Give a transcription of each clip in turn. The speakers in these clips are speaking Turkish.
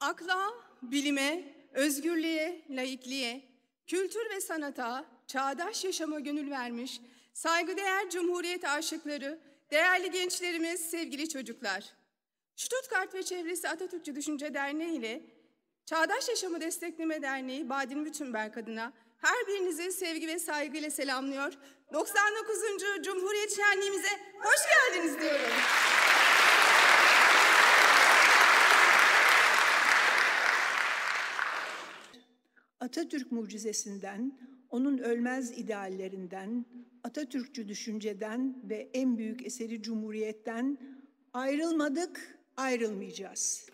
Akla, bilime, özgürlüğe, laikliğe, kültür ve sanata, çağdaş yaşama gönül vermiş, saygıdeğer Cumhuriyet aşıkları, değerli gençlerimiz, sevgili çocuklar. Stuttgart ve çevresi Atatürkçü Düşünce Derneği ile Çağdaş Yaşamı Destekleme Derneği Badin Württemberg adına her birinizi sevgi ve saygıyla selamlıyor. 99. Cumhuriyet Şenliğimize hoş geldiniz diyorum. Atatürk mucizesinden, onun ölmez ideallerinden, Atatürkçü düşünceden ve en büyük eseri Cumhuriyet'ten ayrılmadık, ayrılmayacağız.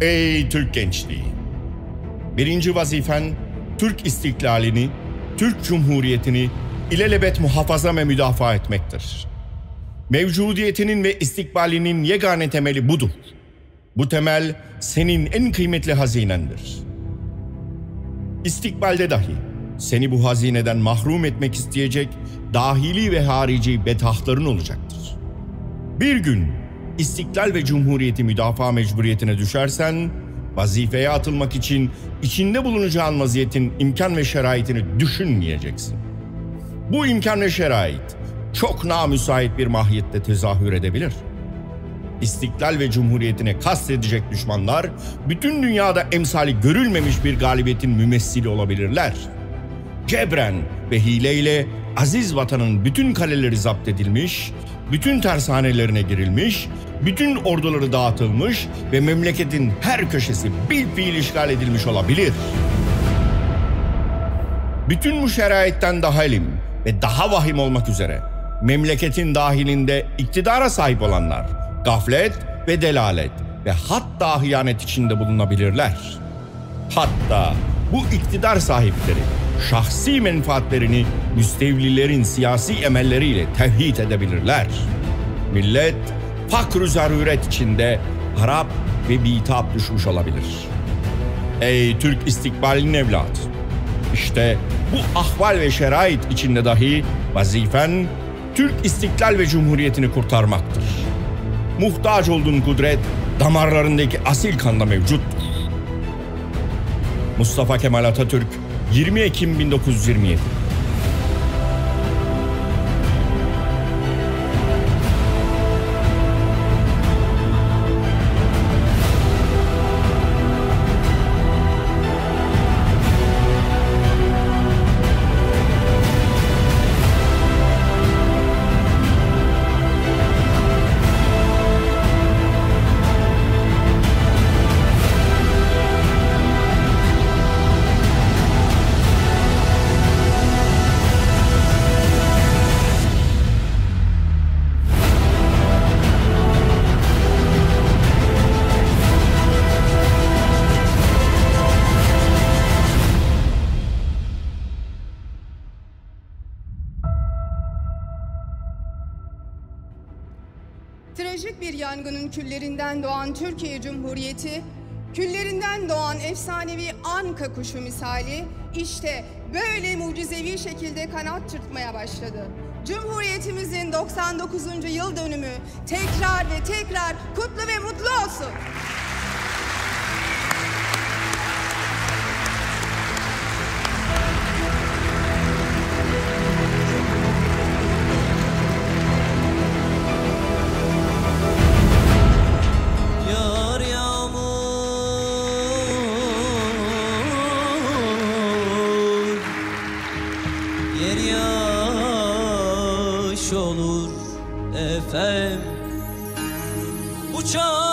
Ey Türk gençliği! Birinci vazifen Türk istiklalini, Türk Cumhuriyeti'ni ilelebet muhafaza ve müdafaa etmektir. Mevcudiyetinin ve istikbalinin yegane temeli budur. Bu temel senin en kıymetli hazinendir. İstikbalde dahi seni bu hazineden mahrum etmek isteyecek dahili ve harici betahtların olacaktır. Bir gün istiklal ve cumhuriyeti müdafaa mecburiyetine düşersen, vazifeye atılmak için içinde bulunacağın vaziyetin imkan ve şeraitini düşünmeyeceksin. Bu imkan ve şerait çok namüsait bir mahiyette tezahür edebilir. İstiklal ve cumhuriyetine kastedecek düşmanlar bütün dünyada emsali görülmemiş bir galibiyetin mümessili olabilirler. Cebren ve hileyle aziz vatanın bütün kaleleri zapt edilmiş, bütün tersanelerine girilmiş, bütün orduları dağıtılmış ve memleketin her köşesi bil fiil işgal edilmiş olabilir. Bütün bu şeraitten daha elim ve daha vahim olmak üzere memleketin dahilinde iktidara sahip olanlar gaflet ve delalet ve hatta hıyanet içinde bulunabilirler. Hatta bu iktidar sahipleri şahsi menfaatlerini müstevlilerin siyasi emelleriyle tevhid edebilirler. Millet fakr zaruret içinde harap ve bitap düşmüş olabilir. Ey Türk istikbalinin evlat! İşte bu ahval ve şerait içinde dahi vazifen Türk istiklal ve cumhuriyetini kurtarmaktır. Muhtaç olduğun kudret damarlarındaki asil kanda mevcuttur. Mustafa Kemal Atatürk 20 Ekim 1927 küllerinden doğan Türkiye Cumhuriyeti, küllerinden doğan efsanevi anka kuşu misali işte böyle mucizevi şekilde kanat çırpmaya başladı. Cumhuriyetimizin 99. yıl dönümü tekrar ve tekrar kutlu ve mutlu olsun. çok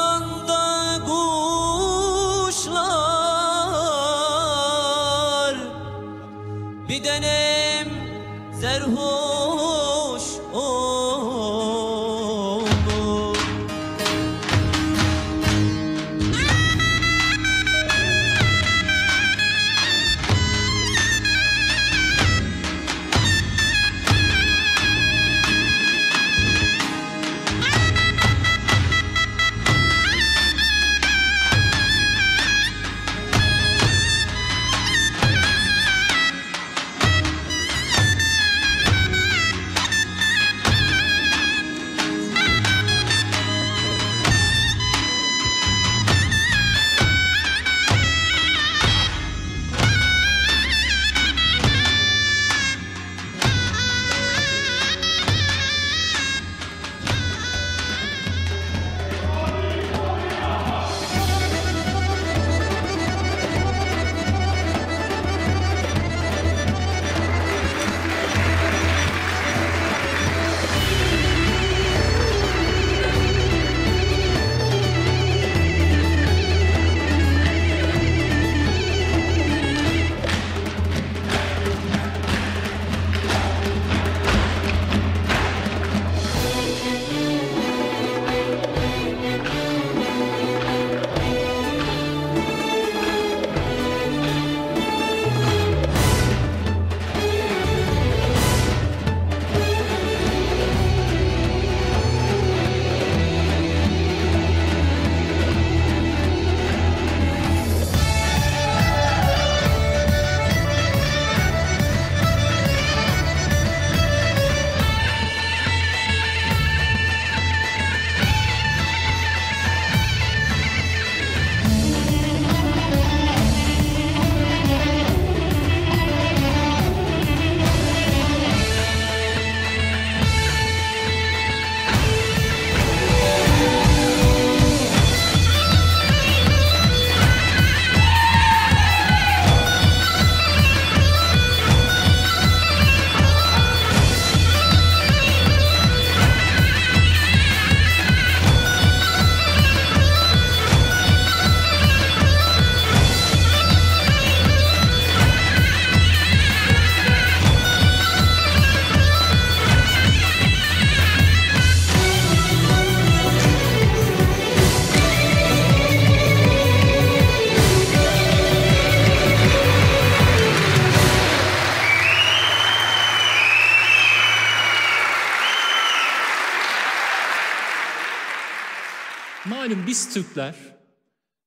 Türkler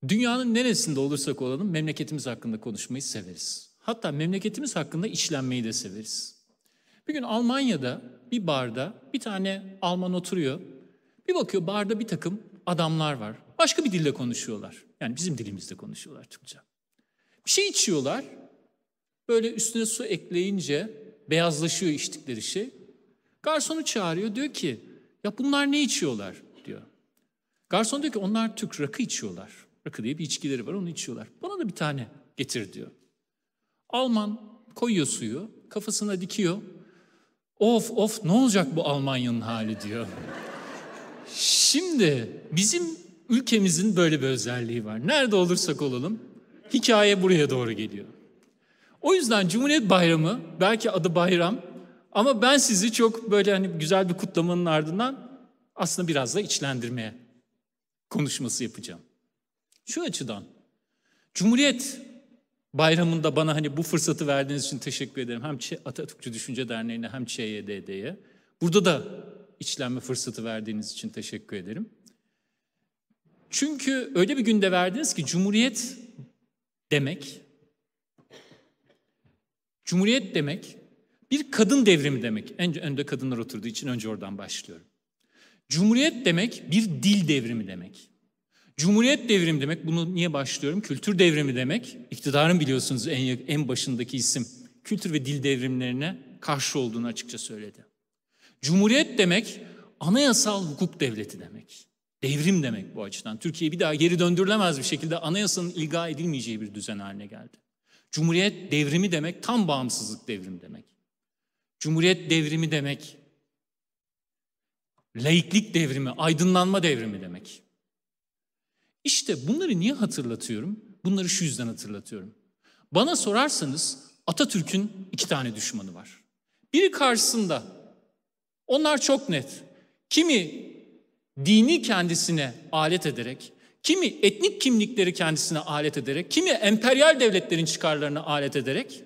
dünyanın neresinde olursak olalım memleketimiz hakkında konuşmayı severiz. Hatta memleketimiz hakkında işlenmeyi de severiz. Bir gün Almanya'da bir barda bir tane Alman oturuyor. Bir bakıyor barda bir takım adamlar var. Başka bir dille konuşuyorlar. Yani bizim dilimizde konuşuyorlar Türkçe. Bir şey içiyorlar. Böyle üstüne su ekleyince beyazlaşıyor içtikleri şey. Garsonu çağırıyor diyor ki ya bunlar ne içiyorlar. Garson diyor ki onlar Türk rakı içiyorlar. Rakı diye bir içkileri var onu içiyorlar. Bana da bir tane getir diyor. Alman koyuyor suyu kafasına dikiyor. Of of ne olacak bu Almanya'nın hali diyor. Şimdi bizim ülkemizin böyle bir özelliği var. Nerede olursak olalım hikaye buraya doğru geliyor. O yüzden Cumhuriyet Bayramı belki adı bayram ama ben sizi çok böyle hani güzel bir kutlamanın ardından aslında biraz da içlendirmeye konuşması yapacağım. Şu açıdan Cumhuriyet Bayramı'nda bana hani bu fırsatı verdiğiniz için teşekkür ederim. Hem Atatürkçü Düşünce Derneği'ne hem ÇYDD'ye. Burada da içlenme fırsatı verdiğiniz için teşekkür ederim. Çünkü öyle bir günde verdiniz ki Cumhuriyet demek, Cumhuriyet demek bir kadın devrimi demek. En önde kadınlar oturduğu için önce oradan başlıyorum. Cumhuriyet demek bir dil devrimi demek. Cumhuriyet devrimi demek, bunu niye başlıyorum? Kültür devrimi demek. İktidarın biliyorsunuz en, en başındaki isim kültür ve dil devrimlerine karşı olduğunu açıkça söyledi. Cumhuriyet demek anayasal hukuk devleti demek. Devrim demek bu açıdan. Türkiye bir daha geri döndürülemez bir şekilde anayasanın ilga edilmeyeceği bir düzen haline geldi. Cumhuriyet devrimi demek tam bağımsızlık devrimi demek. Cumhuriyet devrimi demek laiklik devrimi, aydınlanma devrimi demek. İşte bunları niye hatırlatıyorum? Bunları şu yüzden hatırlatıyorum. Bana sorarsanız Atatürk'ün iki tane düşmanı var. Biri karşısında. Onlar çok net. Kimi dini kendisine alet ederek, kimi etnik kimlikleri kendisine alet ederek, kimi emperyal devletlerin çıkarlarına alet ederek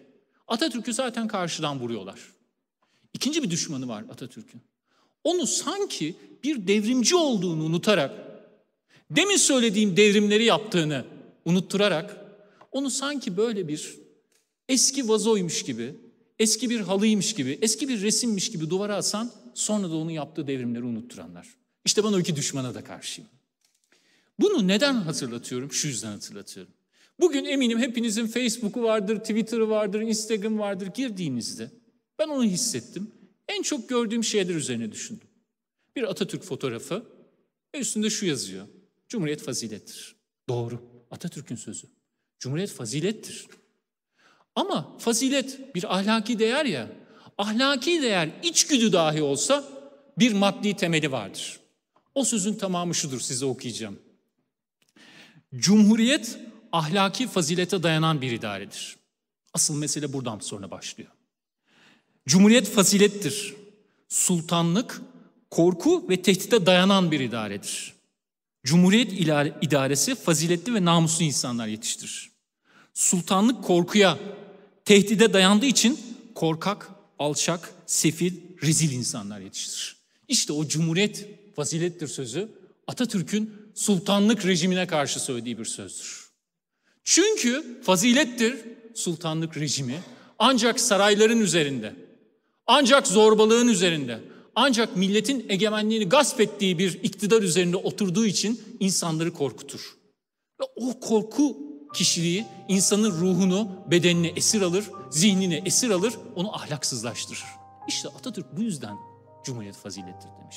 Atatürk'ü zaten karşıdan vuruyorlar. İkinci bir düşmanı var Atatürk'ün. Onu sanki bir devrimci olduğunu unutarak, demin söylediğim devrimleri yaptığını unutturarak, onu sanki böyle bir eski vazoymuş gibi, eski bir halıymış gibi, eski bir resimmiş gibi duvara asan, sonra da onun yaptığı devrimleri unutturanlar. İşte ben o iki düşmana da karşıyım. Bunu neden hatırlatıyorum? Şu yüzden hatırlatıyorum. Bugün eminim hepinizin Facebook'u vardır, Twitter'ı vardır, Instagram vardır. Girdiğinizde ben onu hissettim. En çok gördüğüm şeyler üzerine düşündüm. Bir Atatürk fotoğrafı ve üstünde şu yazıyor. Cumhuriyet fazilettir. Doğru. Atatürk'ün sözü. Cumhuriyet fazilettir. Ama fazilet bir ahlaki değer ya. Ahlaki değer içgüdü dahi olsa bir maddi temeli vardır. O sözün tamamı şudur size okuyacağım. Cumhuriyet ahlaki fazilete dayanan bir idaredir. Asıl mesele buradan sonra başlıyor. Cumhuriyet fazilettir. Sultanlık korku ve tehdite dayanan bir idaredir. Cumhuriyet idaresi faziletli ve namuslu insanlar yetiştirir. Sultanlık korkuya, tehdide dayandığı için korkak, alçak, sefil, rezil insanlar yetiştirir. İşte o cumhuriyet fazilettir sözü Atatürk'ün sultanlık rejimine karşı söylediği bir sözdür. Çünkü fazilettir sultanlık rejimi ancak sarayların üzerinde, ancak zorbalığın üzerinde, ancak milletin egemenliğini gasp ettiği bir iktidar üzerinde oturduğu için insanları korkutur. Ve o korku kişiliği insanın ruhunu, bedenini esir alır, zihnini esir alır, onu ahlaksızlaştırır. İşte Atatürk bu yüzden Cumhuriyet fazilettir demiş.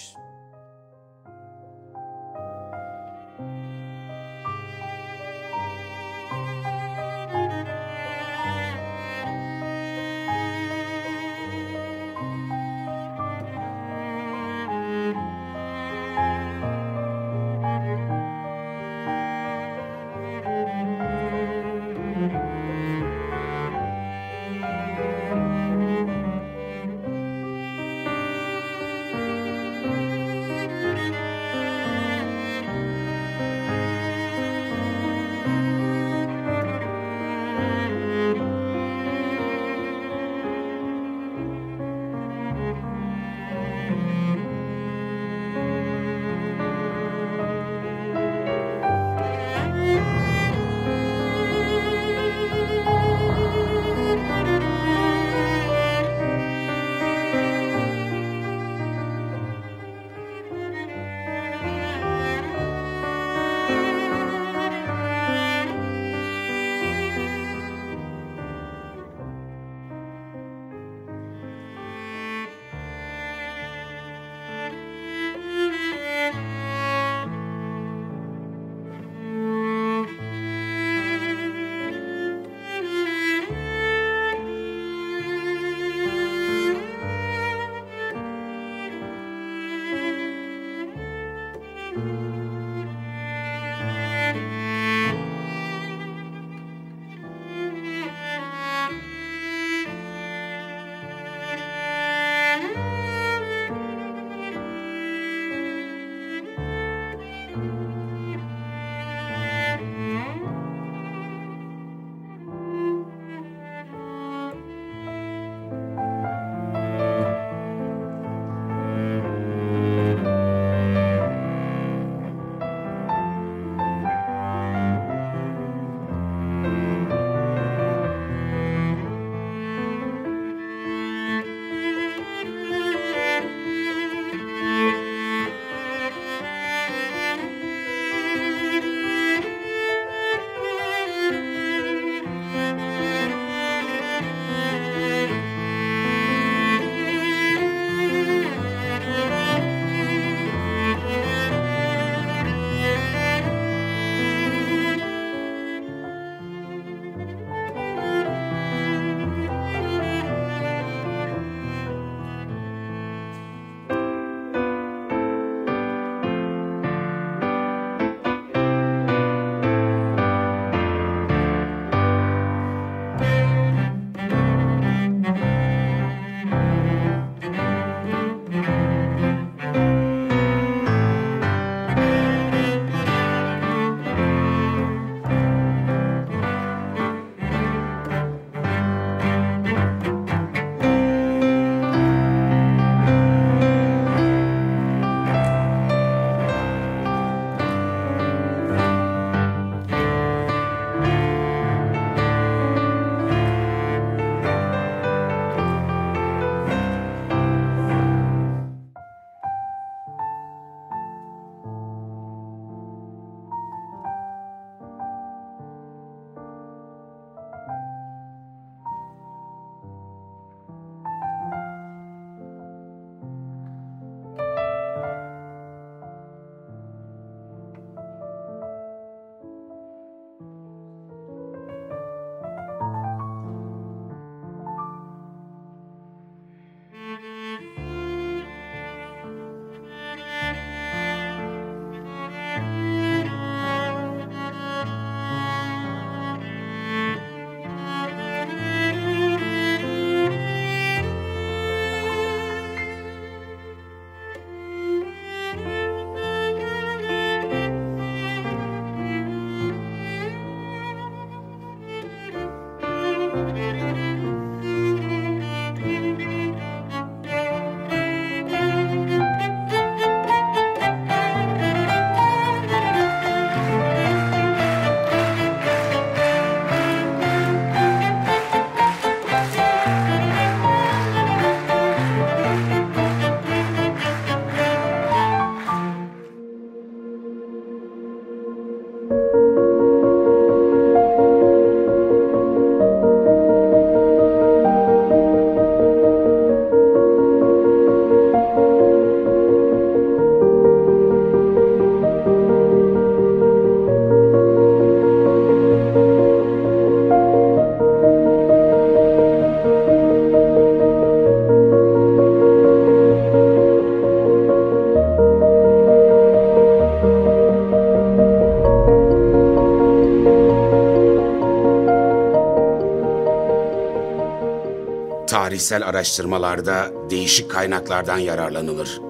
Tarihsel araştırmalarda değişik kaynaklardan yararlanılır.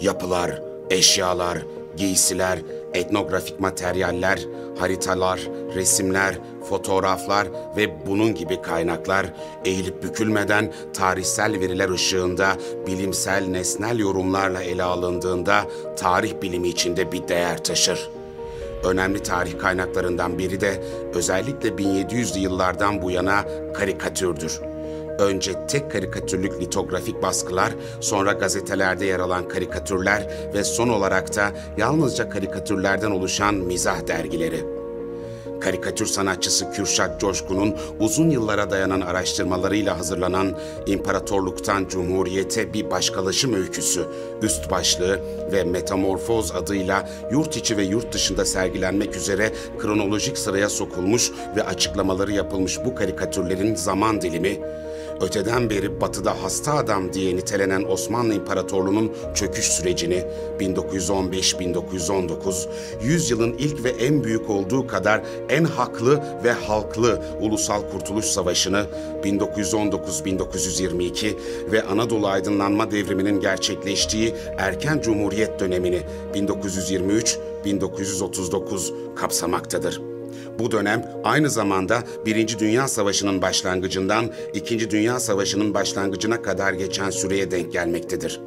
Yapılar, eşyalar, giysiler, etnografik materyaller, haritalar, resimler, fotoğraflar ve bunun gibi kaynaklar eğilip bükülmeden tarihsel veriler ışığında bilimsel nesnel yorumlarla ele alındığında tarih bilimi içinde bir değer taşır. Önemli tarih kaynaklarından biri de özellikle 1700'lü yıllardan bu yana karikatürdür. Önce tek karikatürlük litografik baskılar, sonra gazetelerde yer alan karikatürler ve son olarak da yalnızca karikatürlerden oluşan mizah dergileri. Karikatür sanatçısı Kürşat Coşkun'un uzun yıllara dayanan araştırmalarıyla hazırlanan İmparatorluktan Cumhuriyete bir başkalaşım öyküsü, üst başlığı ve Metamorfoz adıyla yurt içi ve yurt dışında sergilenmek üzere kronolojik sıraya sokulmuş ve açıklamaları yapılmış bu karikatürlerin zaman dilimi, öteden beri batıda hasta adam diye nitelenen Osmanlı İmparatorluğu'nun çöküş sürecini 1915-1919, yüzyılın ilk ve en büyük olduğu kadar en haklı ve halklı Ulusal Kurtuluş Savaşı'nı 1919-1922 ve Anadolu Aydınlanma Devriminin gerçekleştiği erken Cumhuriyet dönemini 1923-1939 kapsamaktadır. Bu dönem aynı zamanda Birinci Dünya Savaşı'nın başlangıcından İkinci Dünya Savaşı'nın başlangıcına kadar geçen süreye denk gelmektedir.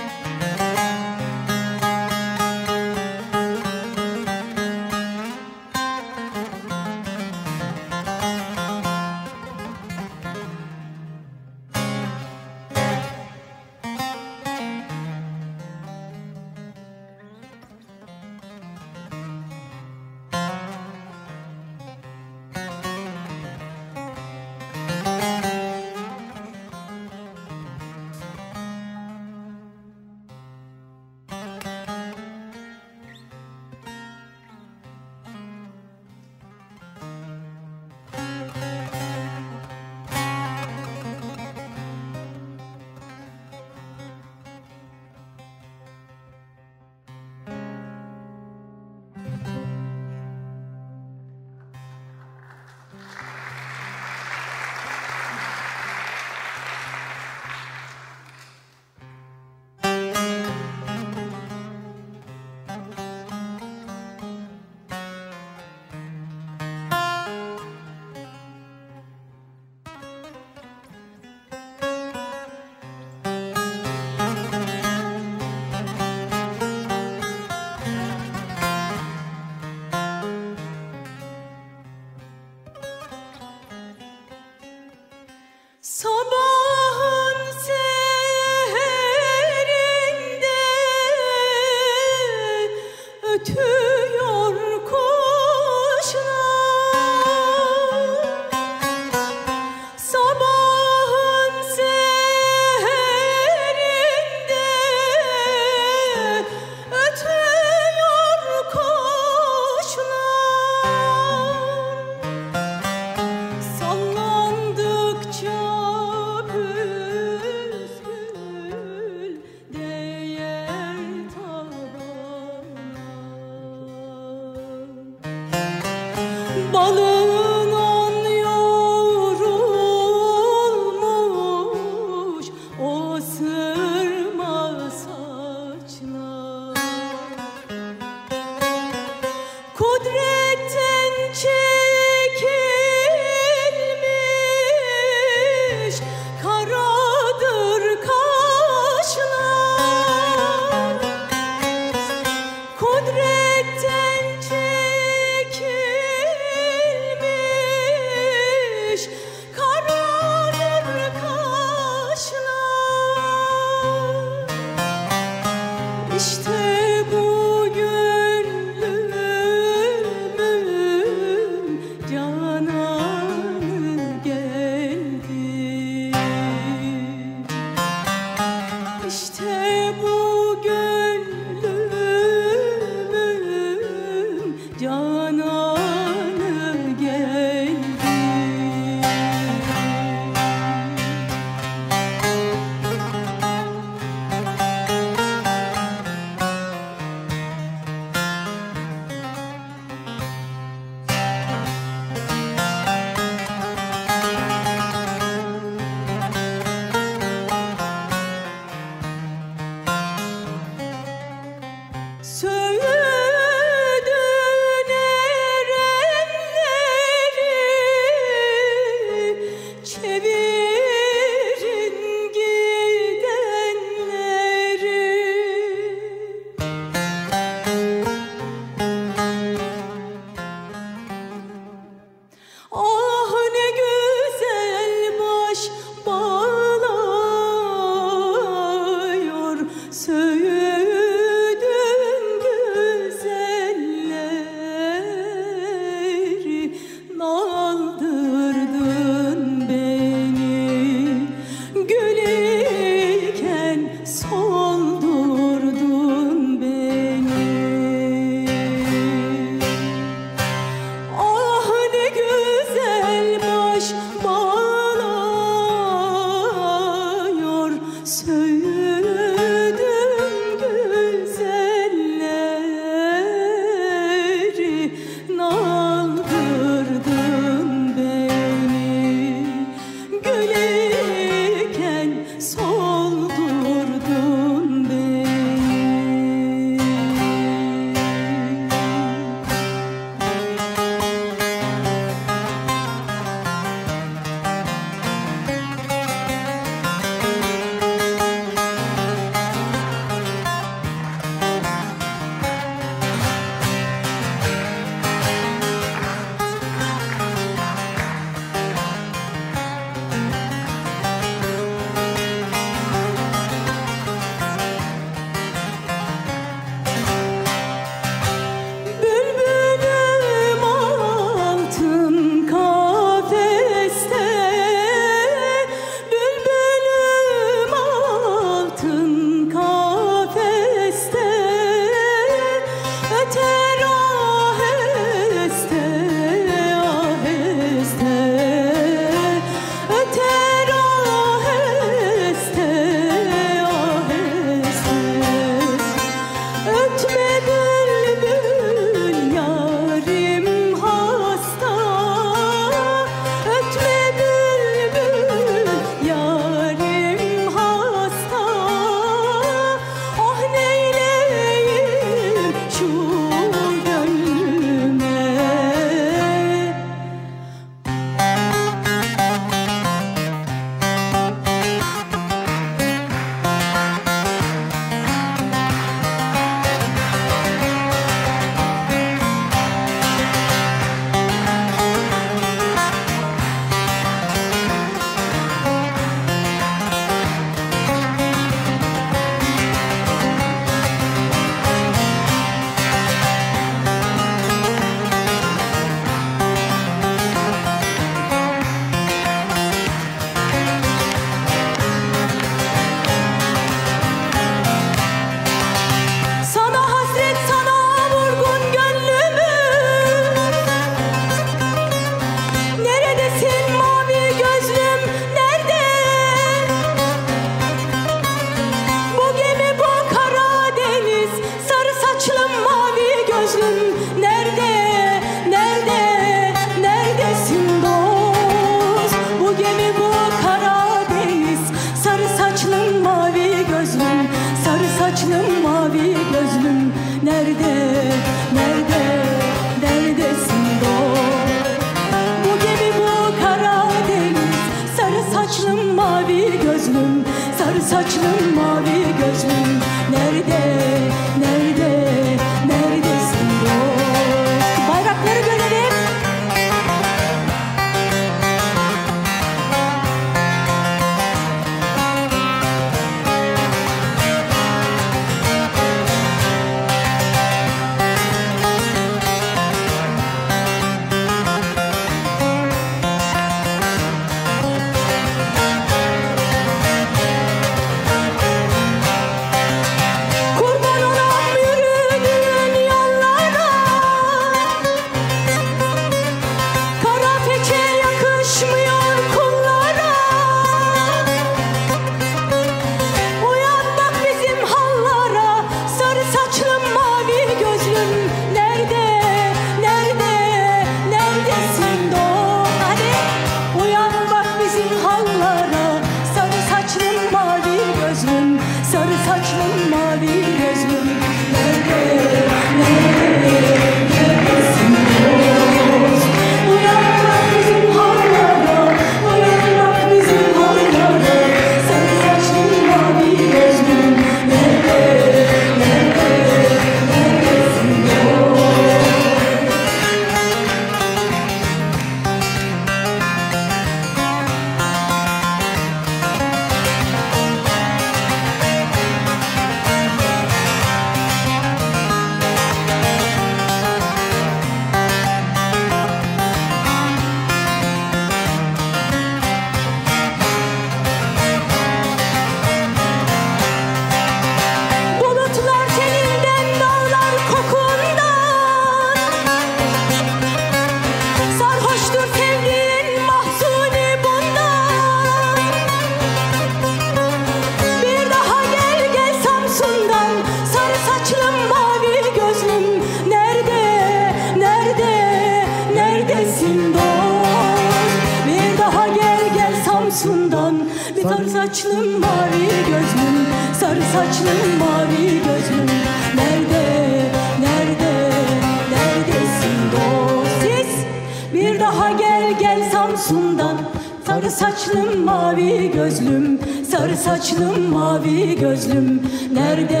gözlüm Sarı saçlım mavi gözlüm. Nerede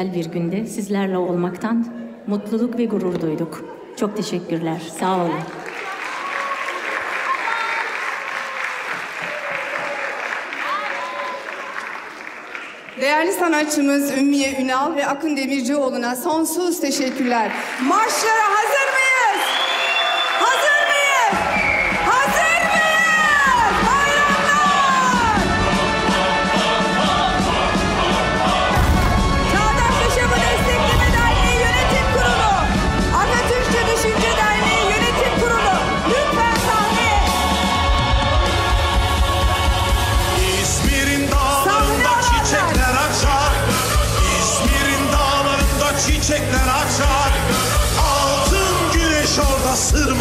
özel bir günde sizlerle olmaktan mutluluk ve gurur duyduk. Çok teşekkürler. Sağ olun. Değerli sanatçımız Ümmiye Ünal ve Akın Demircioğlu'na sonsuz teşekkürler. Marşlara hazır.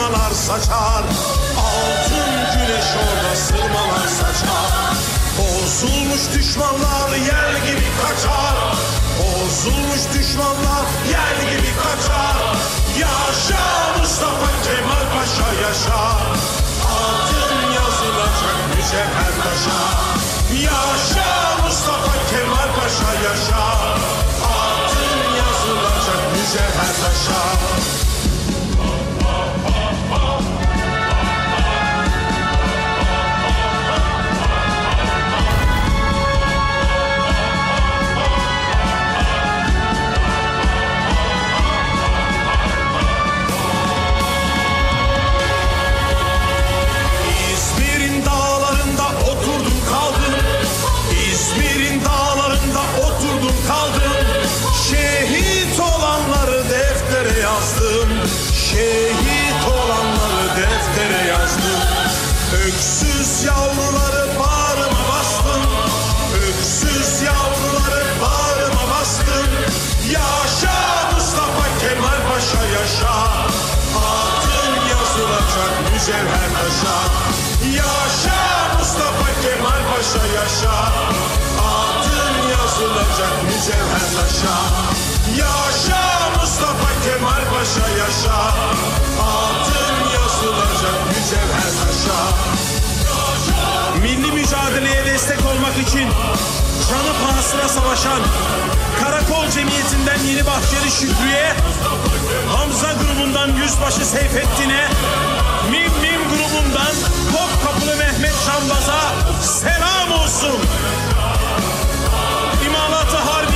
sırmalar saçar Altın güneş orada sırmalar saçar. Bozulmuş düşmanlar yer gibi kaçar. Bozulmuş düşmanlar yer gibi kaçar. Yaşa Mustafa Kemal Paşa yaşa Adın yazılacak mücevher taşa. Yaşa Mustafa Kemal Paşa yaşa Adın yazılacak mücevher taşa. taşa Adın yazılacak mücevher taşa. Yaşa Mustafa Kemal Paşa yaşa. Adın yazılacak mücevher taşa. Milli mücadeleye destek olmak için canı pahasına savaşan Karakol Cemiyeti'nden Yeni Bahçeli Şükrü'ye, Hamza grubundan Yüzbaşı Seyfettin'e, Mim Mim grubundan Top Kapılı Mehmet Canbaz'a selam olsun. İmalatı Harbi